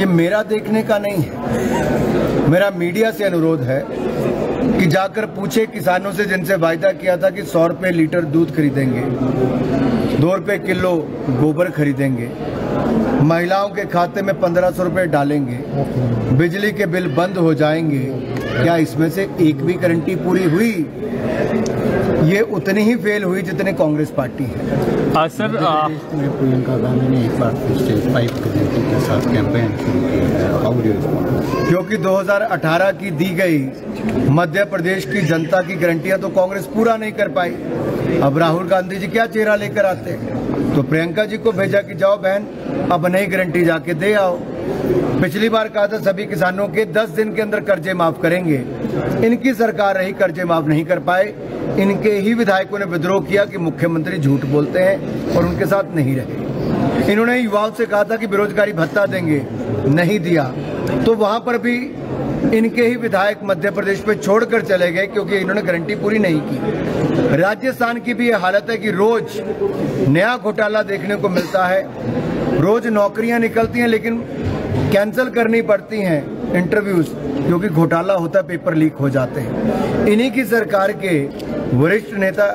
ये मेरा देखने का नहीं है। मेरा मीडिया से अनुरोध है कि जाकर पूछे किसानों से जिनसे वायदा किया था कि सौ रुपये लीटर दूध खरीदेंगे, दो रुपये किलो गोबर खरीदेंगे। महिलाओं के खाते में पंद्रह सौ रुपये डालेंगे। बिजली के बिल बंद हो जाएँगे। क्या इसमें से एक भी गारंटी पूरी हुई? ये उतनी ही फेल हुई जितनी कांग्रेस पार्टी है। आ, सर में प्रियंका गांधी ने एक बार फिर से फाइव कमेटी के साथ कैंपेन शुरू किया है। क्योंकि 2018 की दी गई मध्य प्रदेश की जनता की गारंटियाँ तो कांग्रेस पूरा नहीं कर पाई। अब राहुल गांधी जी क्या चेहरा लेकर आते हैं? तो प्रियंका जी को भेजा कि जाओ बहन अब नई गारंटी जाके दे आओ। पिछली बार कहा था सभी किसानों के 10 दिन के अंदर कर्जे माफ़ करेंगे। इनकी सरकार रही कर्जे माफ़ नहीं कर पाए। इनके ही विधायकों ने विद्रोह किया कि मुख्यमंत्री झूठ बोलते हैं और उनके साथ नहीं रहे। इन्होंने युवाओं से कहा था कि बेरोजगारी भत्ता देंगे, नहीं दिया। तो वहाँ पर भी इनके ही विधायक मध्य प्रदेश पे छोड़कर चले गए क्योंकि इन्होंने गारंटी पूरी नहीं की। राजस्थान की भी यह हालत है कि रोज नया घोटाला देखने को मिलता है। रोज नौकरियाँ निकलती हैं लेकिन कैंसिल करनी पड़ती हैं इंटरव्यूज़ क्योंकि घोटाला होता है पेपर लीक हो जाते हैं। इन्हीं की सरकार के वरिष्ठ नेता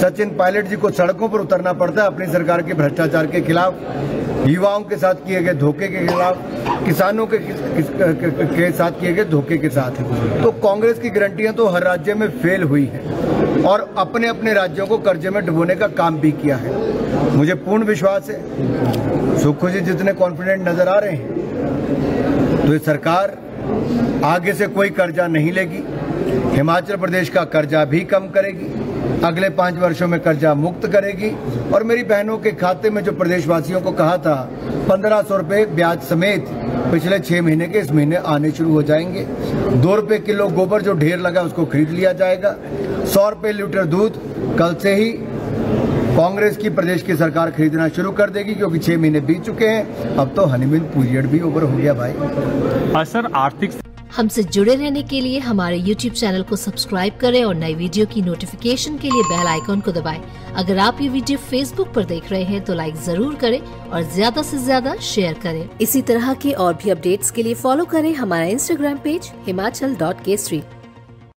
सचिन पायलट जी को सड़कों पर उतरना पड़ता है अपनी सरकार के भ्रष्टाचार के खिलाफ युवाओं के साथ किए गए धोखे के खिलाफ किसानों के, किस- के, के साथ किए गए धोखे के साथ। तो कांग्रेस की गारंटियाँ तो हर राज्य में फेल हुई है और अपने अपने राज्यों को कर्जे में डुबोने का काम भी किया है। मुझे पूर्ण विश्वास है सुखो जी, जितने कॉन्फिडेंट नज़र आ रहे हैं तो ये सरकार आगे से कोई कर्जा नहीं लेगी। हिमाचल प्रदेश का कर्जा भी कम करेगी। अगले पाँच वर्षों में कर्जा मुक्त करेगी। और मेरी बहनों के खाते में जो प्रदेशवासियों को कहा था, पंद्रह सौ रुपये ब्याज समेत पिछले छह महीने के इस महीने आने शुरू हो जाएँगे। दो रुपये किलो गोबर जो ढेर लगा, उसको खरीद लिया जाएगा। सौ रुपये लीटर दूध कल से ही कांग्रेस की प्रदेश की सरकार खरीदना शुरू कर देगी क्योंकि छह महीने बीत चुके हैं। अब तो हनीमून पीरियड भी ओवर हो गया भाई। आ, सर आर्थिक हमसे जुड़े रहने के लिए हमारे YouTube चैनल को सब्सक्राइब करें और नई वीडियो की नोटिफिकेशन के लिए बेल आइकॉन को दबाएँ। अगर आप ये वीडियो Facebook पर देख रहे हैं तो लाइक ज़रूर करें और ज़्यादा से ज़्यादा शेयर करें। इसी तरह के और भी अपडेट्स के लिए फॉलो करें हमारा Instagram page Himachal dot Kesari